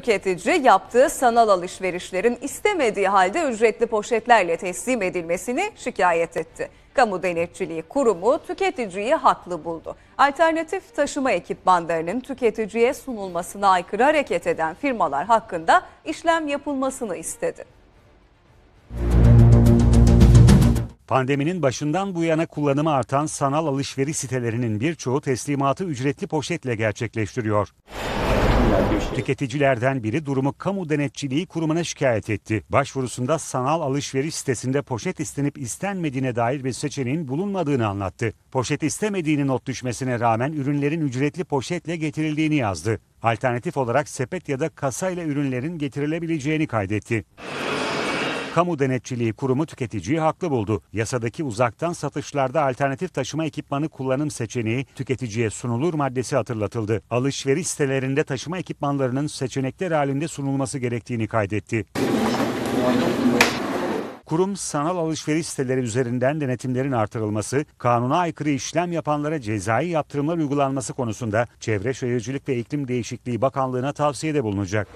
Tüketici yaptığı sanal alışverişlerin istemediği halde ücretli poşetlerle teslim edilmesini şikayet etti. Kamu Denetçiliği Kurumu tüketiciyi haklı buldu. Alternatif taşıma ekipmanlarının tüketiciye sunulmasına aykırı hareket eden firmalar hakkında işlem yapılmasını istedi. Pandeminin başından bu yana kullanımı artan sanal alışveriş sitelerinin birçoğu teslimatı ücretli poşetle gerçekleştiriyor. Tüketicilerden biri durumu Kamu Denetçiliği Kurumu'na şikayet etti. Başvurusunda sanal alışveriş sitesinde poşet istenip istenmediğine dair bir seçeneğin bulunmadığını anlattı. Poşet istemediğini not düşmesine rağmen ürünlerin ücretli poşetle getirildiğini yazdı. Alternatif olarak sepet ya da kasayla ürünlerin getirilebileceğini kaydetti. Kamu Denetçiliği Kurumu tüketiciyi haklı buldu. Yasadaki uzaktan satışlarda alternatif taşıma ekipmanı kullanım seçeneği tüketiciye sunulur maddesi hatırlatıldı. Alışveriş sitelerinde taşıma ekipmanlarının seçenekler halinde sunulması gerektiğini kaydetti. Kurum sanal alışveriş siteleri üzerinden denetimlerin artırılması, kanuna aykırı işlem yapanlara cezai yaptırımlar uygulanması konusunda Çevre Şehircilik ve İklim Değişikliği Bakanlığı'na tavsiyede bulunacak.